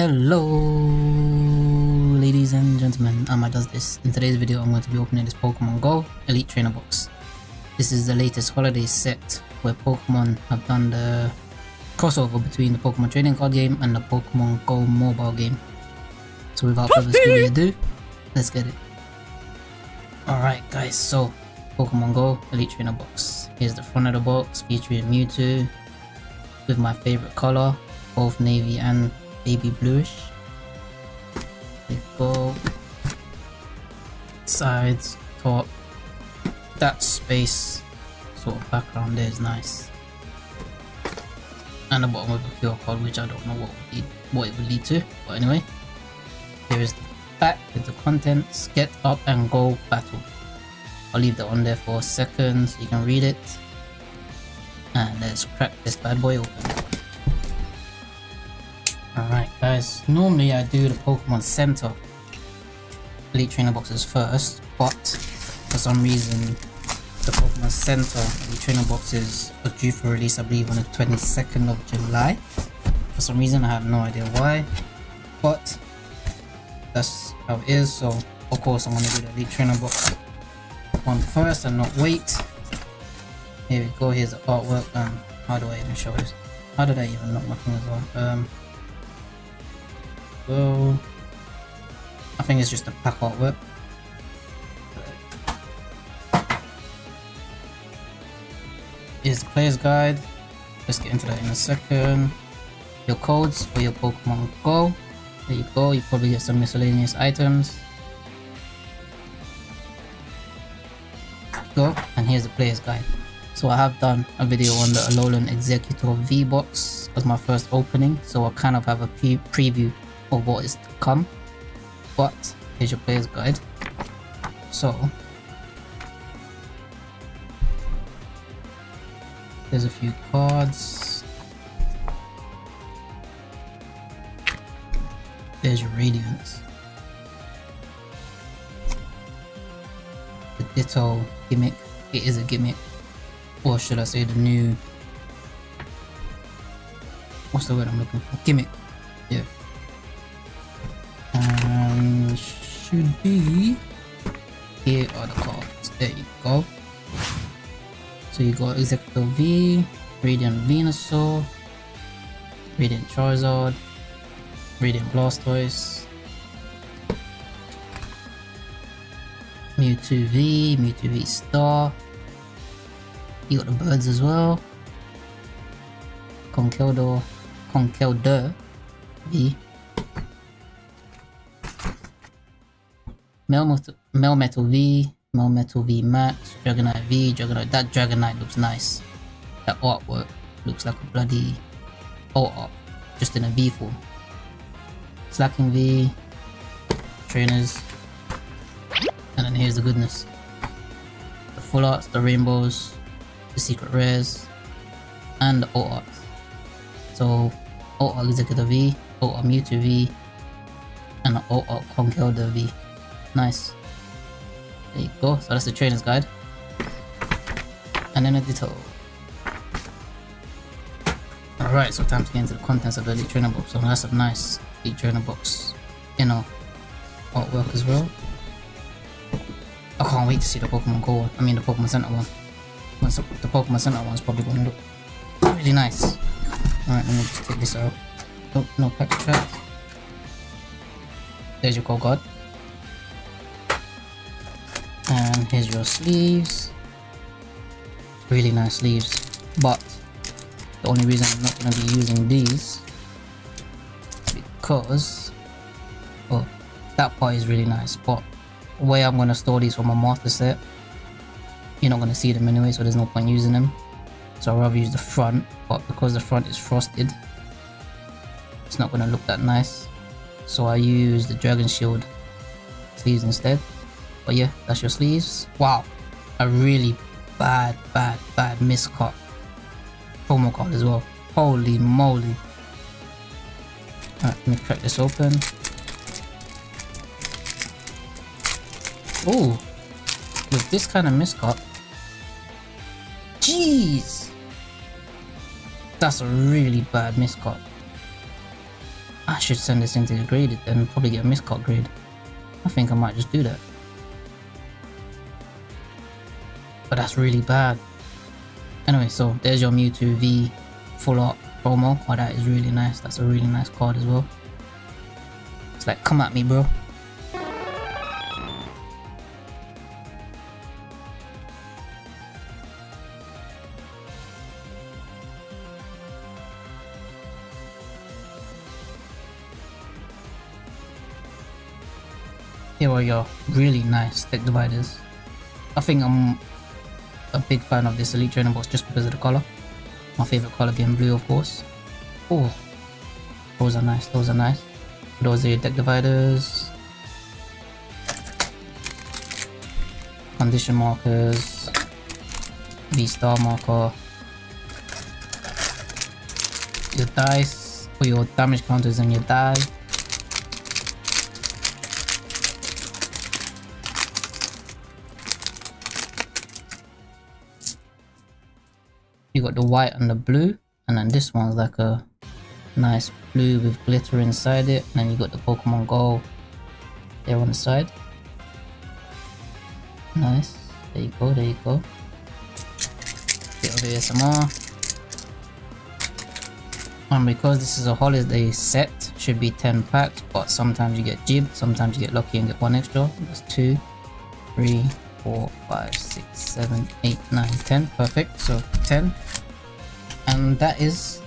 Hello ladies and gentlemen, um, Amma does this. In today's video I'm going to be opening this Pokemon Go Elite Trainer box. This is the latest holiday set where Pokemon have done the crossover between the Pokemon trading card game and the Pokemon Go mobile game. So without further ado, let's get it. Alright guys, so Pokemon Go Elite Trainer box. Here's the front of the box featuring Mewtwo with my favorite color, both navy and baby bluish. Go. Sides, top, that space sort of background there is nice. And the bottom of the QR code, which I don't know what, lead, what it would lead to, but anyway. Here is the back with the contents, get up and go battle. I'll leave that on there for a second so you can read it. And let's crack this bad boy open. Alright guys, normally I do the Pokemon Center Elite Trainer boxes first, but for some reason the Pokemon Center Elite Trainer boxes are due for release I believe on the 22nd of July. For some reason I have no idea why, but that's how it is, so of course I'm going to do the Elite Trainer box one first and not wait. Here we go, here's the artwork and how do I even show this? How did I even knock my fingers off? Um, I think it's just a pack artwork. Here's the player's guide. Let's get into that in a second. Your codes for your Pokemon Go. There you go, you probably get some miscellaneous items. Go, and here's the player's guide. So I have done a video on the Alolan Exeggutor V box as my first opening, so I kind of have a pre preview of what is to come. But here's your player's guide. So there's a few cards. There's your Radiance. The Ditto gimmick. It is a gimmick. Or should I say the new... What's the word I'm looking for? Gimmick. Yeah. And should be... Here are the cards. There you go. So you got Exeggutor V, Radiant Venusaur, Radiant Charizard, Radiant Blastoise, Mewtwo V, Mewtwo V Star. You got the birds as well. Conkeldurr, Conkeldurr V. Melmetal, V, Melmetal V Max, Dragonite V, Dragonite. That Dragonite looks nice. That artwork looks like a bloody alt art, just in a V form. Slaking V, trainers, and then here's the goodness. The full arts, the rainbows, the secret rares, and the alt arts. So, alt art Exeggutor V, alt art Mewtwo V, and alt art Conkeldurr V. Nice. There you go, so that's the trainer's guide. And then a Ditto. Alright, so time to get into the contents of the Elite Trainer box. So that's a nice Elite Trainer box, you know, artwork as well. I can't wait to see the Pokemon Go one. I mean the Pokemon Center one. The, Pokemon Center one's probably gonna look really nice. Alright, let me just take this out. Nope, no pack track. There's your code guard. Here's your sleeves. Really nice sleeves. But the only reason I'm not gonna be using these because oh that part is really nice but the way I'm gonna store these for my master set you're not gonna see them anyway so there's no point using them so I'd rather use the front but because the front is frosted it's not gonna look that nice so I use the dragon shield sleeves instead but yeah that's your sleeves wow a really bad bad bad miscut promo card as well holy moly Alright, let me crack this open. Oh, with this kind of miscut. Jeez! That's a really bad miscut. I should send this into the graded and probably get a miscut grade. I think I might just do that. But that's really bad. Anyway, so there's your Mewtwo V full art promo. Oh, that is really nice. That's a really nice card as well. It's like, come at me, bro. Here are your really nice deck dividers. I think I'm a big fan of this Elite Trainer box just because of the color. My favorite color being blue, of course. Oh, those are nice. Those are nice. Those are deck dividers. Condition markers. V-star marker. Your dice for your damage counters and your die. You got the white and the blue and then this one's like a nice blue with glitter inside it and then you got the pokemon go there on the side nice there you go there you go bit of asmr and because this is a holiday set should be 10 packs but sometimes you get jib sometimes you get lucky and get one extra that's two three four, five, six, seven, eight, nine, ten. Perfect. So 10. And that is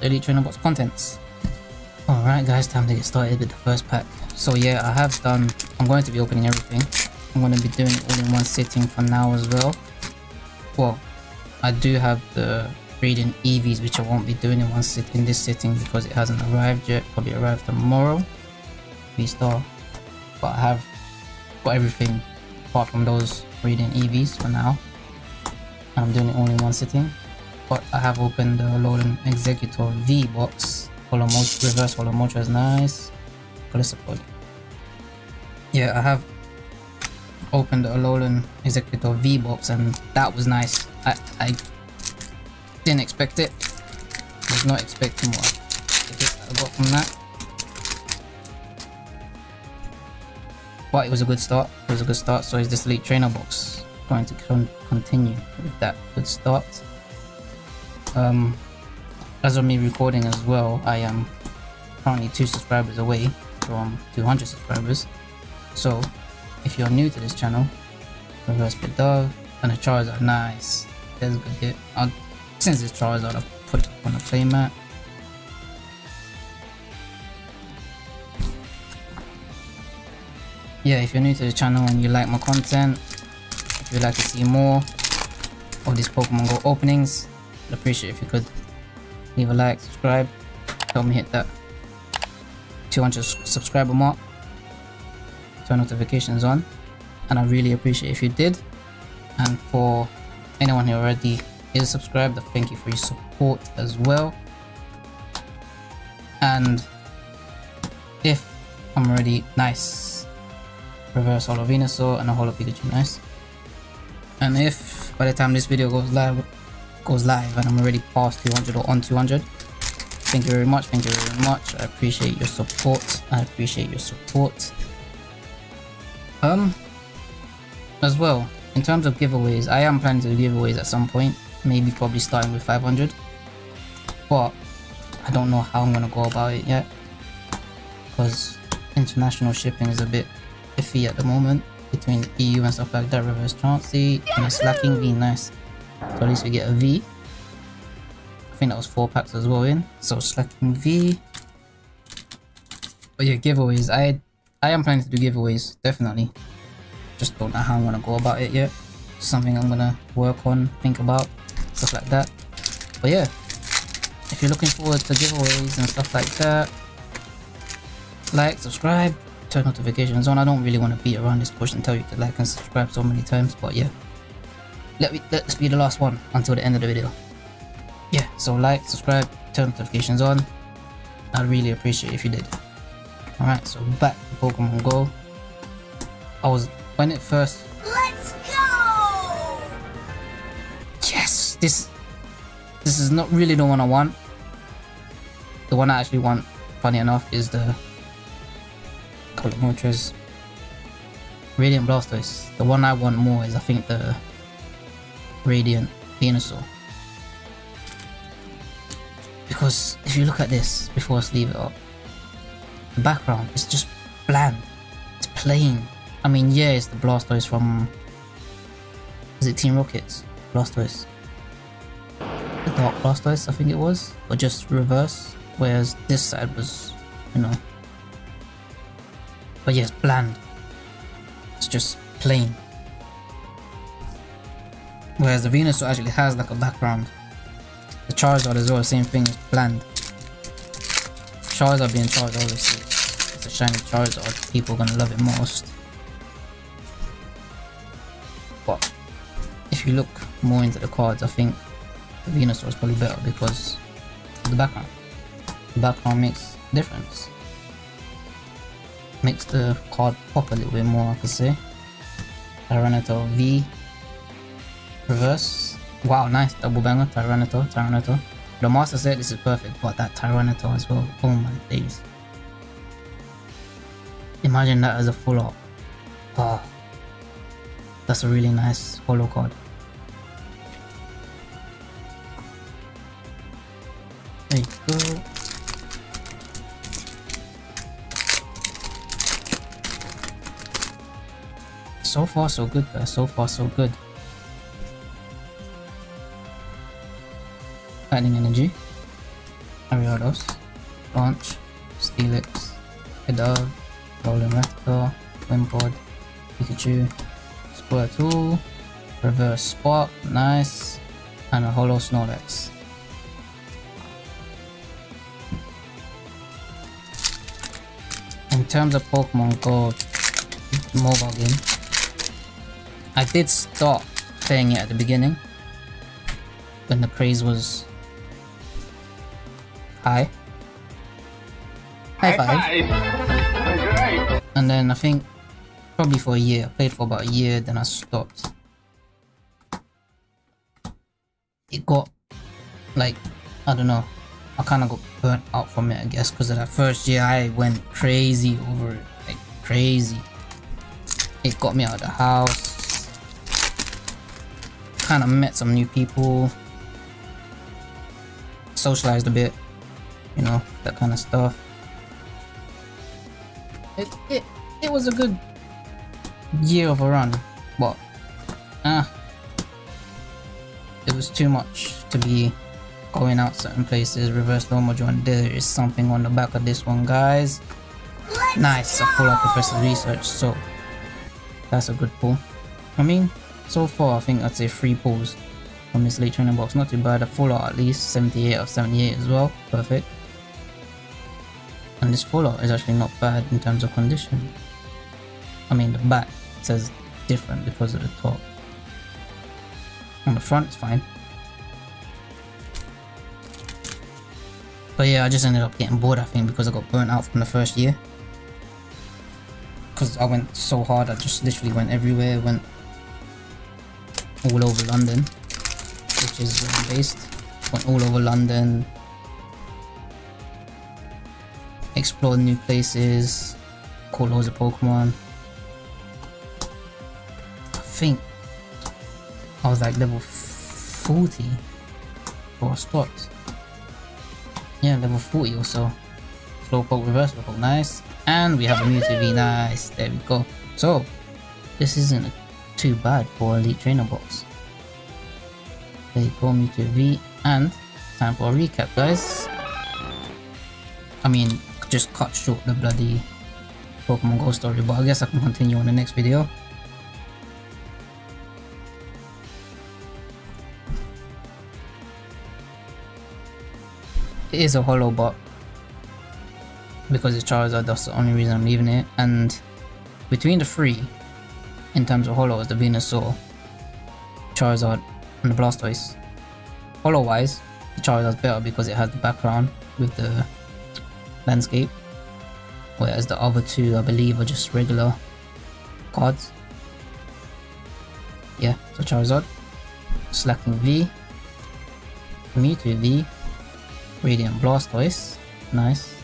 the Elite Trainer Box contents. Alright guys, time to get started with the first pack. So yeah, I have done, I'm going to be opening everything. I'm going to be doing it all in one sitting for now as well. Well, I do have the Radiant Eevees which I won't be doing in one sit in this sitting because it hasn't arrived yet. Probably arrive tomorrow. V-Star. But I have got everything apart from those Radiant Eevees for now. I'm doing it only one sitting. But I have opened the Alolan Exeggutor V box. Holomotra, reverse Holomotra is nice. Golisopod. Yeah, I have opened the Alolan Exeggutor V box and that was nice. I, I didn't expect it. Was not expecting what I got from that. but it was a good start. It was a good start. So is this elite trainer box going to con continue with that good start? Um, as of me recording as well, I am currently two subscribers away from 200 subscribers. So if you're new to this channel, reverse Bidoof and the Charizard, nice. There's a good hit. I'll, since it's Charizard, I'll put it on the playmat. yeah if you're new to the channel and you like my content if you'd like to see more of these pokemon go openings appreciate if you could leave a like subscribe. Help me hit that 200 subscriber mark. Turn notifications on. And i really appreciate if you did. And for anyone who already is subscribed thank you for your support as well. And if i'm already nice reverse Holo Venusaur and a Holo Pikachu, nice. And if by the time this video goes live, goes live and I'm already past 200 or on 200, thank you very much, thank you very much. I appreciate your support. I appreciate your support. Um, as well, in terms of giveaways, I am planning to do giveaways at some point, maybe probably starting with 500, but I don't know how I'm gonna go about it yet, because international shipping is a bit iffy at the moment between EU and stuff like that. Reverse Chansey and it's lacking V, nice. So at least we get a V. I think that was four packs as well in. So Slaking V. But yeah, giveaways. I I am planning to do giveaways, definitely. Just don't know how I'm gonna go about it yet. Something I'm gonna work on, think about, stuff like that. But yeah, if you're looking forward to giveaways and stuff like that, like, subscribe, turn notifications on. I don't really want to beat around this bush and tell you to like and subscribe so many times, but yeah. Let me let's be the last one until the end of the video. Yeah, so like, subscribe, turn notifications on. I'd really appreciate if you did. Alright, so back to Pokemon Go. I was when it first Let's go! Yes! This this is not really the one I want. The one I actually want funny enough, is the Color Moltres Radiant Blastoise. The one I want more is I think the Radiant Venusaur. Because if you look at this before I leave it up, the background is just bland. It's plain. I mean, yeah, it's the Blastoise from. Is it Team Rockets? Blastoise. The Dark Blastoise, I think it was. Or just reverse. Whereas this side was, you know. But yes, bland. It's just plain. Whereas the Venusaur actually has like a background. The Charizard as well, same thing, bland. Charizard being Charizard, obviously. It's a shiny Charizard, people are gonna love it most. But if you look more into the cards, I think the Venusaur is probably better because the background. The background makes difference. Makes the card pop a little bit more, I could say. Tyranitar V. Reverse. Wow, nice. Double banger. Tyranitar, Tyranitar. The master said this is perfect, but that Tyranitar as well. Oh my days. Imagine that as a full art. Oh. That's a really nice holo card. There you go. So far so good guys, so far so good. Lightning Energy, Ariados, Launch, Steelix, Hedove, Golden Raptor, Wimpod, Pikachu, Squirtle, Reverse Spark, nice, and a Holo Snorlax. In terms of Pokemon Go mobile game, I did stop playing it at the beginning when the craze was high. High five. And then I think probably for a year. I played for about a year, then I stopped. It got like I don't know. I kind of got burnt out from it, I guess, because of that first year I went crazy over it, like crazy. It got me out of the house. Kind of met some new people. Socialized a bit, you know, that kind of stuff. It it it was a good year of a run, but ah, uh, it was too much to be going out certain places. Reverse normal join. There is something on the back of this one, guys. Let's Nice, a full go. up professor research. So that's a good pull. I mean, so far I think I'd say three pulls from this late training box. Not too bad. A full art at least 78 of 78 as well. Perfect. And this full art is actually not bad in terms of condition. I mean, the back says different because of the top. On the front, it's fine. But yeah, I just ended up getting bored, I think, because I got burnt out from the first year. Because I went so hard, I just literally went everywhere, went all over London, which is where I'm based. Went all over London, explored new places, caught loads of Pokemon. I think I was like level 40 for a start. Yeah, level 40 or so. Slowpoke reverse Slowpoke, nice. And we have a Mewtwo V, nice. There we go. So, this isn't too bad for Elite Trainer Box. There you go, Mewtwo V. And, time for a recap, guys. I mean, just cut short the bloody Pokemon Go story, but I guess I can continue on the next video. It is a holo but because it's Charizard, that's the only reason I'm leaving it. And between the three, in terms of holo, is the Venusaur, Charizard, and the Blastoise. Holo wise, the Charizard's better because it has the background with the landscape, whereas the other two, I believe, are just regular cards. Yeah, so Charizard, Slaking V, Mewtwo V, Radiant Blastoise, nice.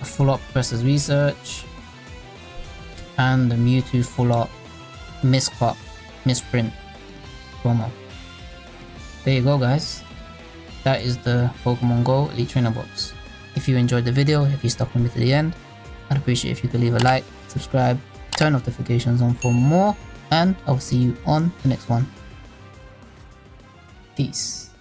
a full art Professor's Research, and the Mewtwo full art miscut, misprint promo. There you go guys. That is the Pokemon Go Elite Trainer box. If you enjoyed the video, if you stuck with me to the end, I'd appreciate if you could leave a like, subscribe, turn notifications on for more, and I'll see you on the next one. Peace.